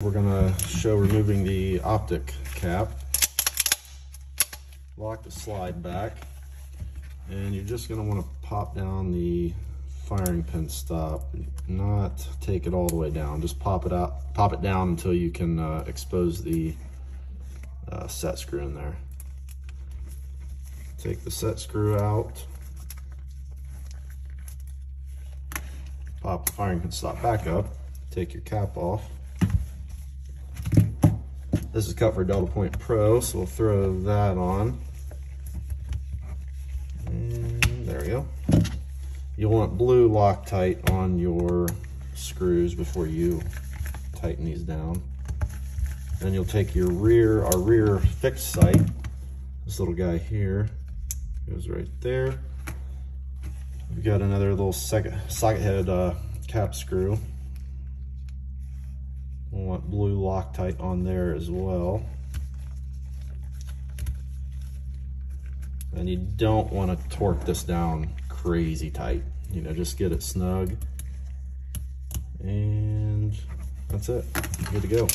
We're gonna show removing the optic cap. Lock the slide back. And you're just gonna wanna pop down the firing pin stop, not take it all the way down. Just pop it out, pop it down until you can uh, expose the uh, set screw in there. Take the set screw out. Pop the firing pin stop back up. Take your cap off. This is cut for a Delta Point Pro, so we'll throw that on. And there we go. You'll want blue Loctite on your screws before you tighten these down. Then you'll take your rear, our rear fixed sight, this little guy here, goes right there. We've got another little second socket head uh, cap screw. Want blue Loctite on there as well. And you don't want to torque this down crazy tight. You know, just get it snug. And that's it. Good to go.